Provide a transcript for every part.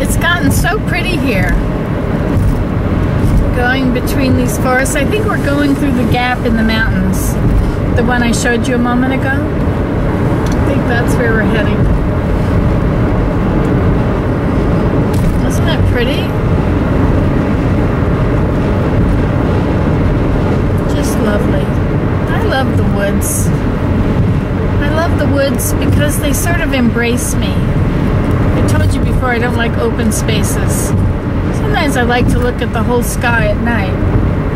It's gotten so pretty here. Going between these forests. I think we're going through the gap in the mountains. The one I showed you a moment ago. I think that's where we're heading. Isn't that pretty? Just lovely. I love the woods. I love the woods because they sort of embrace me. I before I don't like open spaces. Sometimes I like to look at the whole sky at night,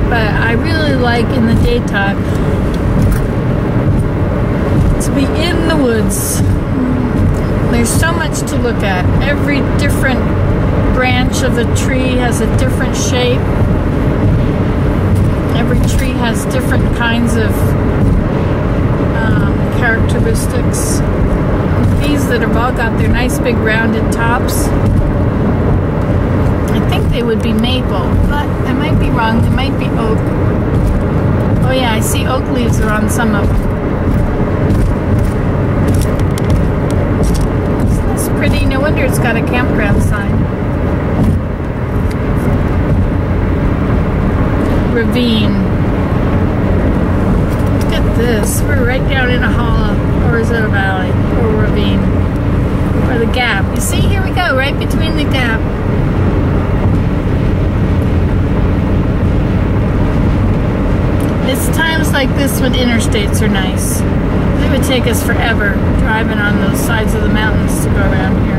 but I really like in the daytime to be in the woods. There's so much to look at. Every different branch of the tree has a different shape. Every tree has different kinds of um, characteristics. That have all got their nice big rounded tops I think they would be maple, but I might be wrong. They might be oak. Oh yeah, I see oak leaves are on some of them. That's pretty. No wonder it's got a campground sign. Ravine. Look at this. We're right down in a hollow. Or is it a valley? Or a ravine. The gap. You see, here we go, right between the gap. It's times like this when interstates are nice. It would take us forever driving on those sides of the mountains to go around here.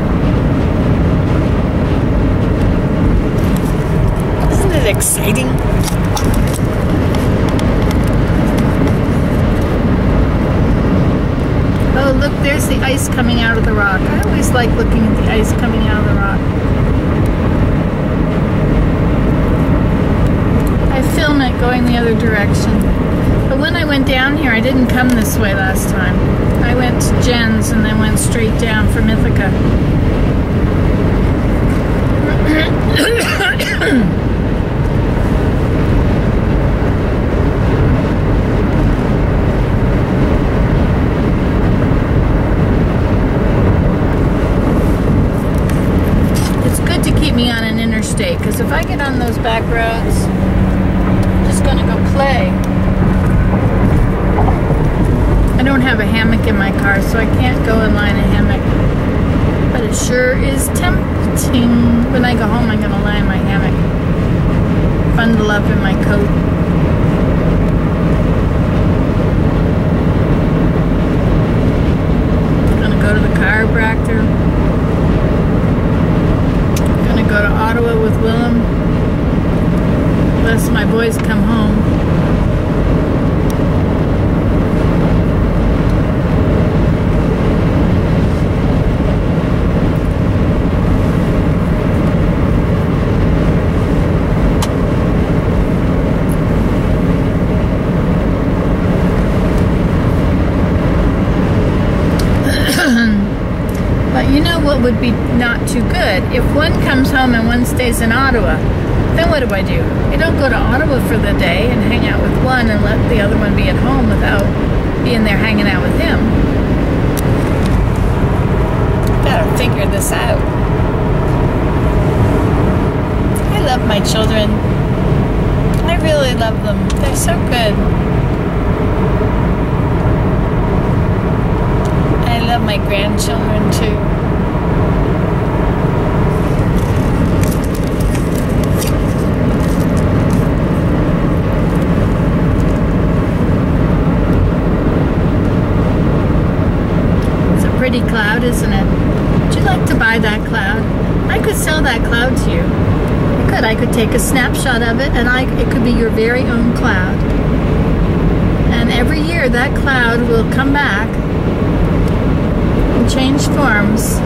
Isn't it exciting? Look, there's the ice coming out of the rock. I always like looking at the ice coming out of the rock. I film it going the other direction. But when I went down here, I didn't come this way last time. I went to Jen's and then went straight down from Ithaca. it's good to keep me on an interstate because if I get on those back roads, I'm just gonna go play. I don't have a hammock in my car, so I can't go and lie in a hammock. But it sure is tempting. When I go home, I'm gonna lie in my hammock. Bundle up in my coat. Gonna go to the chiropractor. Gonna go to Ottawa with Willem unless my boys come home. but you know what would be not too good? If one comes home and one stays in Ottawa, then what do I do? I don't go to Ottawa for the day and hang out with one and let the other one be at home without being there hanging out with him. Gotta figure this out. I love my children. I really love them. They're so good. I love my grandchildren too. Pretty cloud, isn't it? Would you like to buy that cloud? I could sell that cloud to you. I could. I could take a snapshot of it, and I it could be your very own cloud. And every year, that cloud will come back and change forms.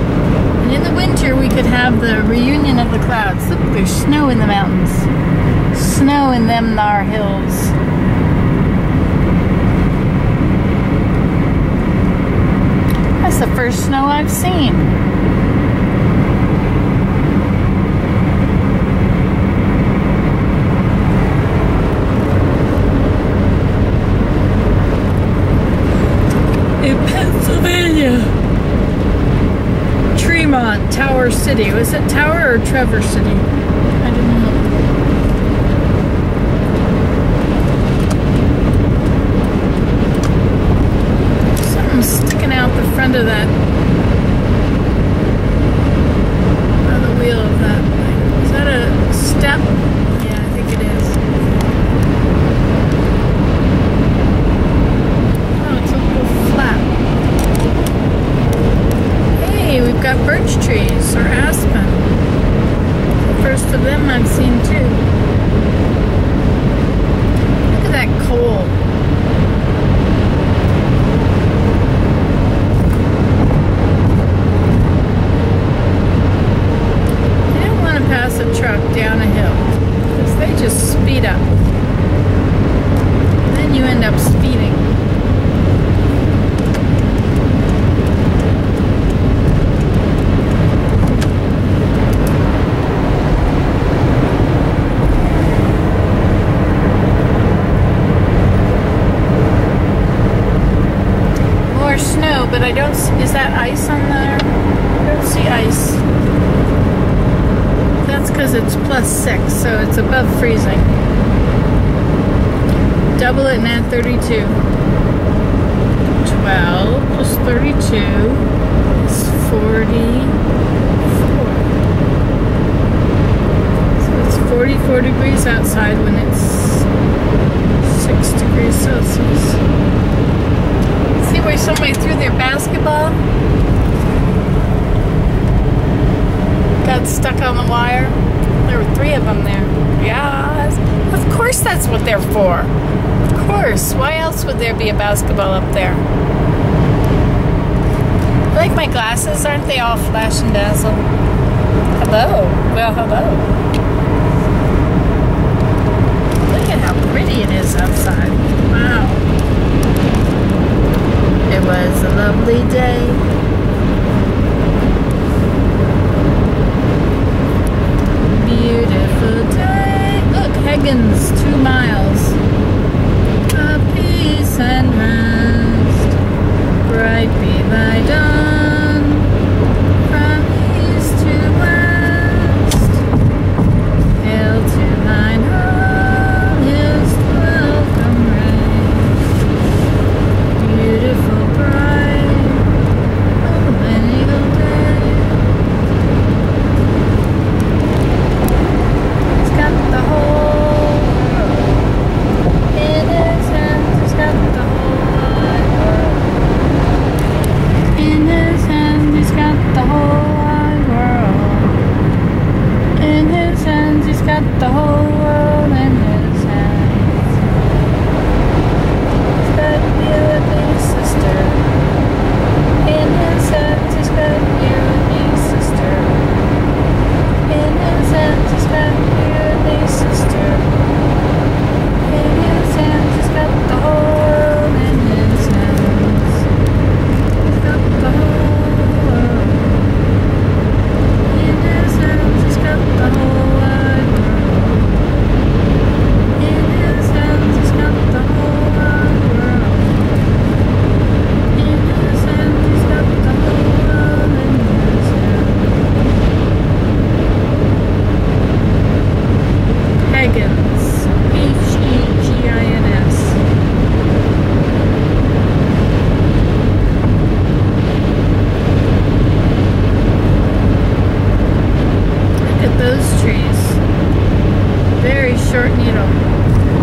And in the winter, we could have the reunion of the clouds. Look, there's snow in the mountains. Snow in them thar hills. That's the first snow I've seen. In Pennsylvania, Tremont Tower City. Was it Tower or Trevor City? I don't know. Something sticking of that. Of the wheel of that thing. Is that a step? Yeah, I think it is. Oh, it's a little flat. Hey, we've got birch trees or aspen. First of them I've seen too. Look at that coal. You don't want to pass a truck down a hill because they just speed up. Then you end up speeding. More snow, but I don't. Is that ice on there? I don't see ice. That's because it's plus six, so it's above freezing. Double it and add 32. 12 plus 32 is 44. So it's 44 degrees outside when it's 6 degrees Celsius. See where somebody threw their basketball? Got stuck on the wire. There were three of them there. Yes. Of they're for. Of course. Why else would there be a basketball up there? Like my glasses, aren't they all flash and dazzle? Hello. Well, hello. Look at how pretty it is outside. Wow. It was a lovely day. Beautiful day. Hegins, two miles. A peace and rest. Bright be thy dawn. Very short needle.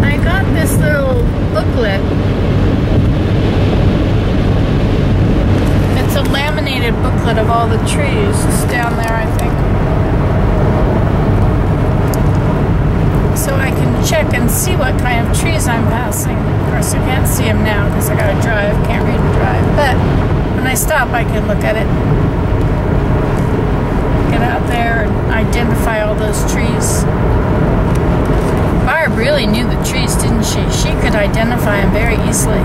I got this little booklet. It's a laminated booklet of all the trees. It's down there, I think. so I can check and see what kind of trees I'm passing. Of course, I can't see them now because I gotta drive, can't read and drive. But when I stop, I can look at it. Get out there and identify all those trees. Barb really knew the trees, didn't she? She could identify them very easily.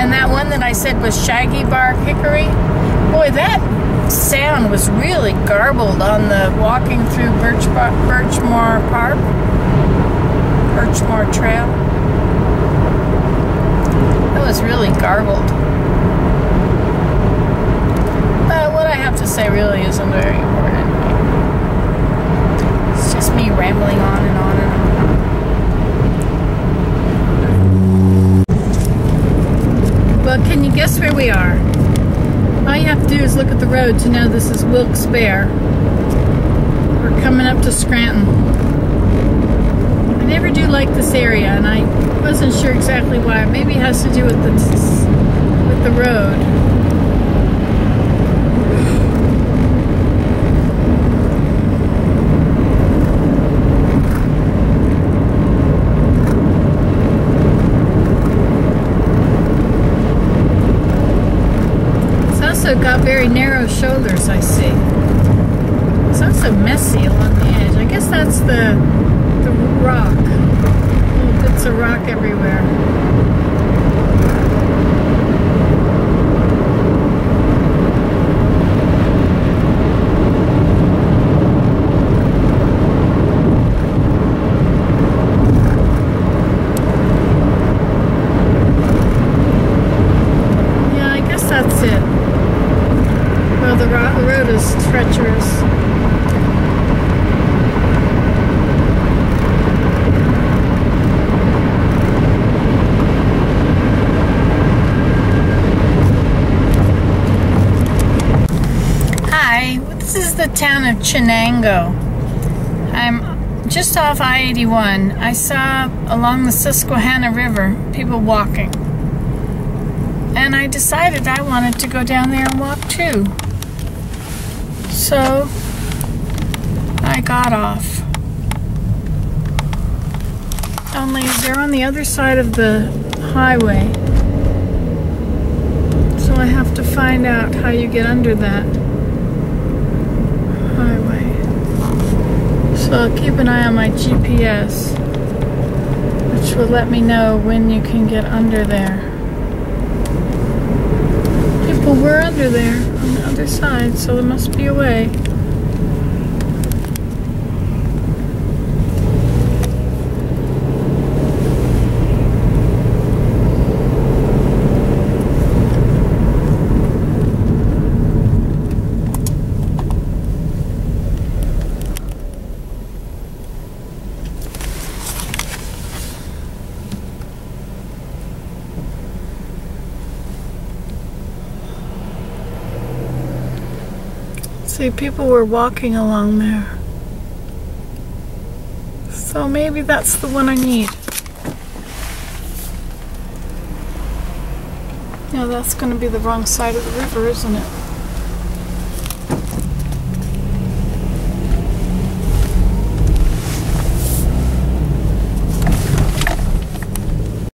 And that one that I said was shaggy bark hickory, boy, that sound was really garbled on the walking through Birch Bar- Birchmore Park, Birchmore Trail. That was really garbled. But what I have have to say really isn't very important. Just me rambling on and on and on. Well, can you guess where we are? All you have to do is look at the road to know this is Wilkes-Barre. We're coming up to Scranton. I never do like this area, and I wasn't sure exactly why. Maybe it has to do with the with the road. It's also got very narrow shoulders, I see. It's also messy along the edge. I guess that's the the rock. Little bits rock everywhere. Yeah, I guess that's it. Well, the, ro- the road is treacherous. Hi, this is the town of Chenango. I'm just off I 81. I saw along the Susquehanna River people walking. And I decided I wanted to go down there and walk too. So I got off. Only they're on the other side of the highway. So I have to find out how you get under that highway. So keep an eye on my GPS, which will let me know when you can get under there. People were under there on the other side, so there must be a way. See, people were walking along there. So maybe that's the one I need. No, that's going to be the wrong side of the river, isn't it?